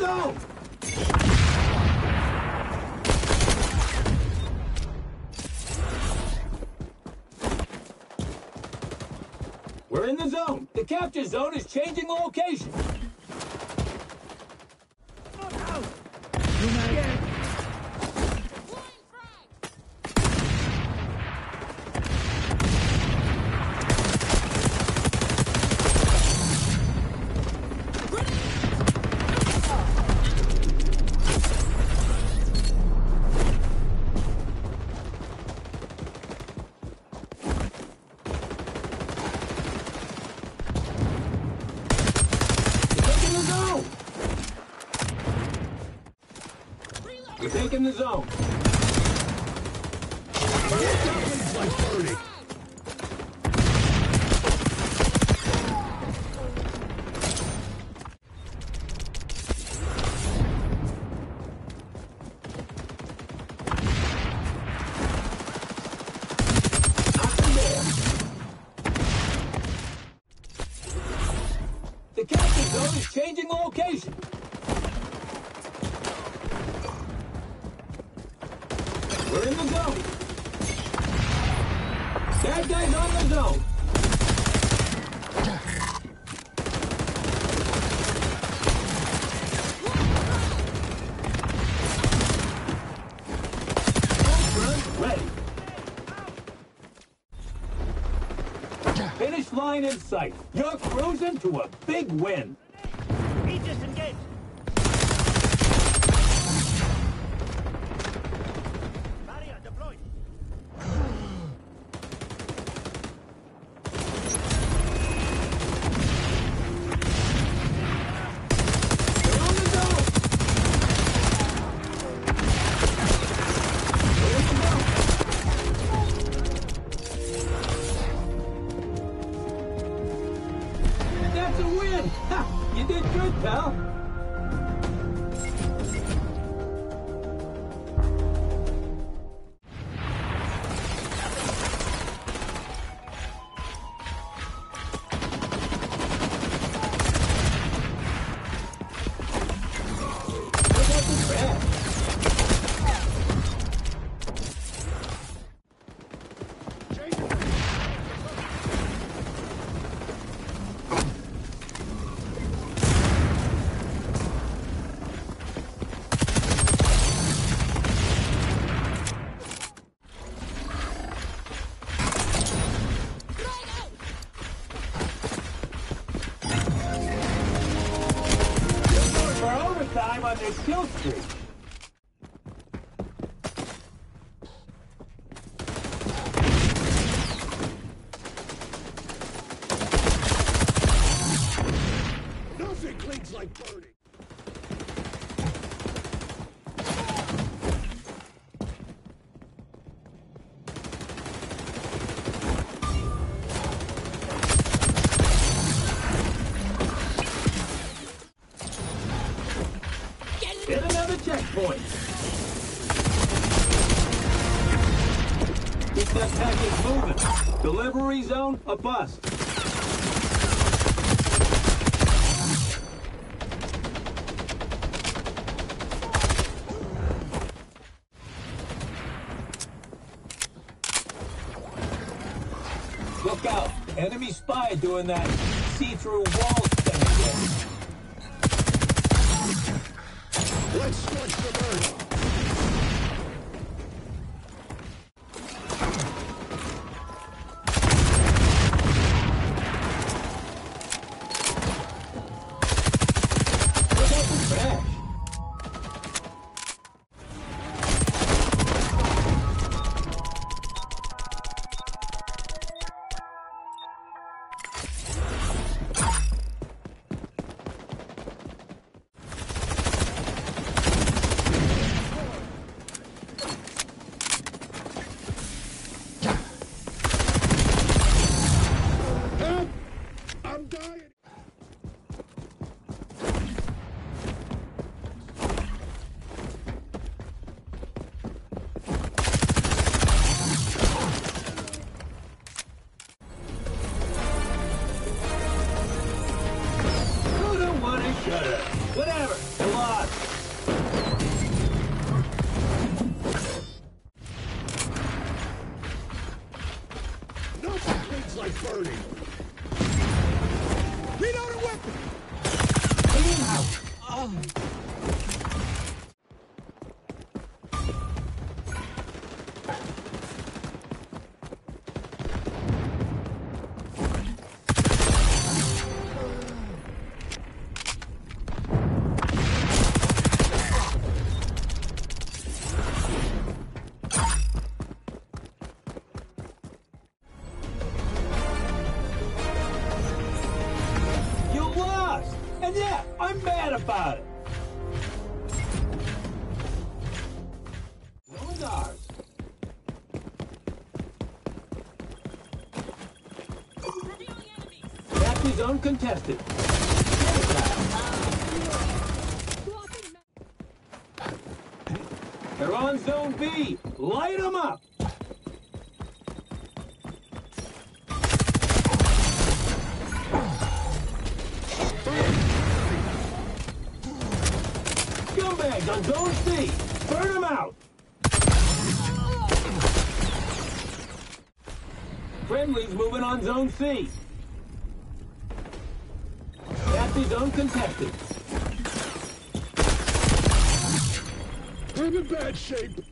We're in the zone. The capture zone is changing location. We're taking the zone. We're taking the zone. It's like burning. Knock them down. The capture zone is changing location. We're in the zone. That guy's on the zone. Finish line in sight. You're cruising to a big win. Ha! You did good, pal. Checkpoint. Keep that package moving. Delivery zone, a bust. Look out. Enemy spy doing that see-through wall thing again. Let's scorch the burn. Captain zone contested. They're on zone B. Light them up. Scumbags on zone C. Burn them out. Friendly's moving on zone C. I'm in bad shape.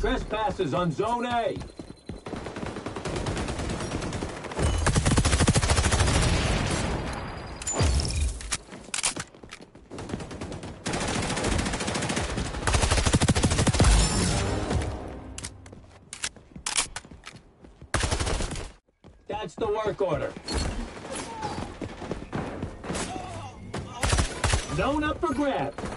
Trespassers on zone A. That's the work order. Zone up for grabs.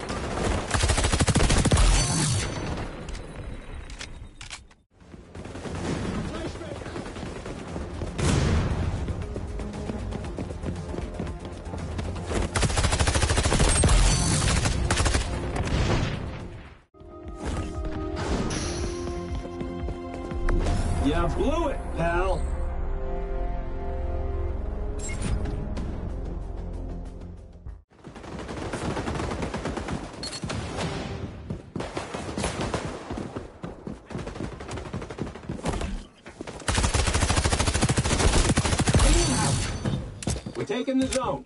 Taking the zone.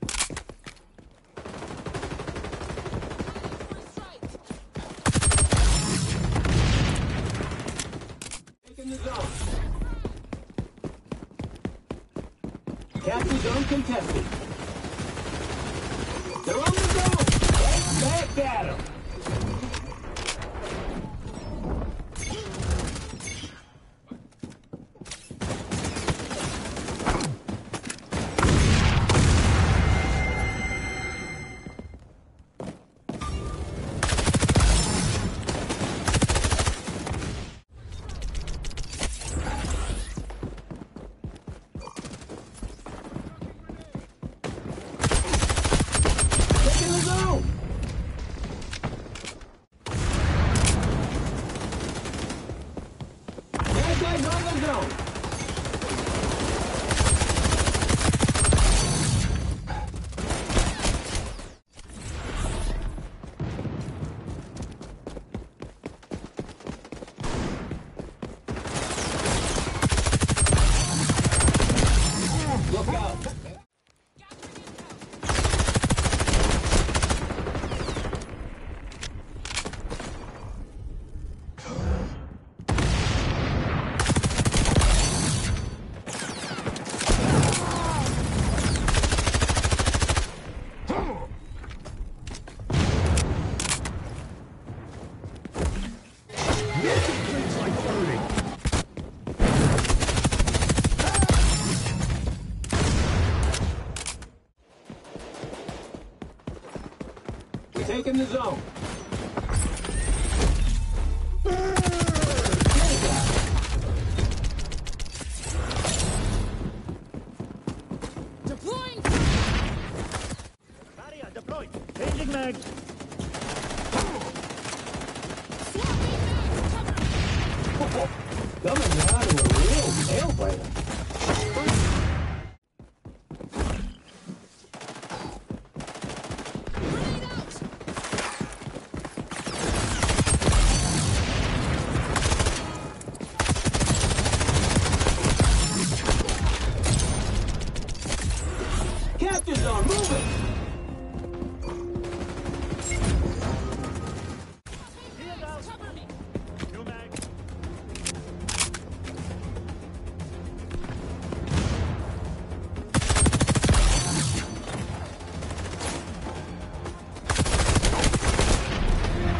Taking the zone. Capture zone contested. They're on the zone. Right back at 'em. The zone. Coming down to a real tail fighter. Capture zone, move it!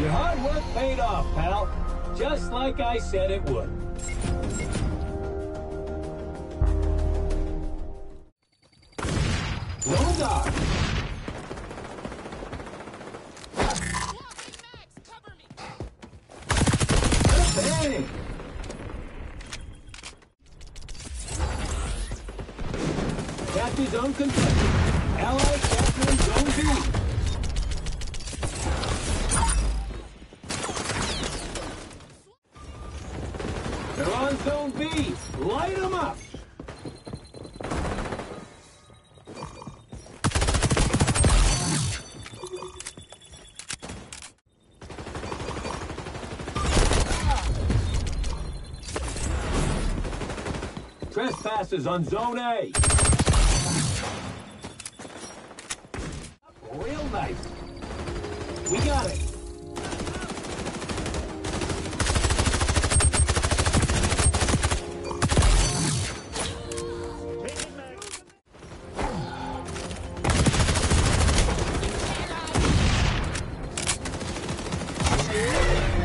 Your hard work paid off, pal. Just like I said it would. Allied capturing zone B. They're on zone B. Light them up. Trespassers on zone A. Real nice. We got it.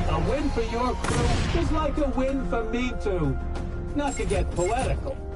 A win for your crew is like a win for me too. Not to get poetical.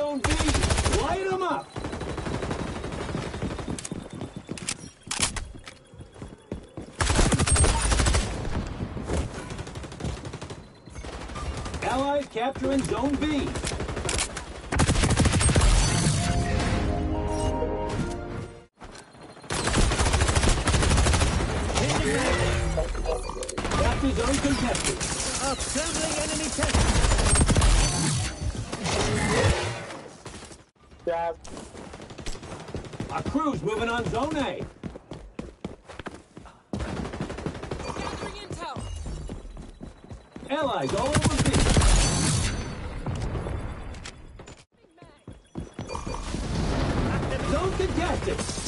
Zone B. Light them up. Allies capturing zone B. crews moving on Zone A. Gathering intel. Allies all over B. Zone contested.